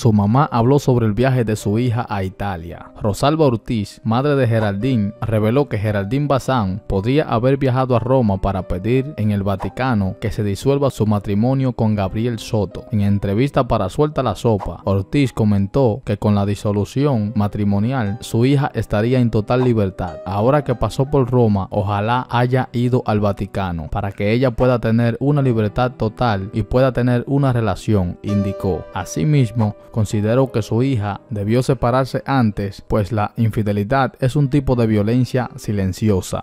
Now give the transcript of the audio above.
su mamá habló sobre el viaje de su hija a Italia. Rosalba Ortiz, madre de Geraldine, reveló que Geraldine Bazán podría haber viajado a Roma para pedir en el Vaticano que se disuelva su matrimonio con Gabriel Soto. En entrevista para Suelta la Sopa, Ortiz comentó que con la disolución matrimonial su hija estaría en total libertad. Ahora que pasó por Roma, ojalá haya ido al Vaticano para que ella pueda tener una libertad total y pueda tener una relación, indicó. Asimismo, consideró que su hija debió separarse antes, pues la infidelidad es un tipo de violencia silenciosa.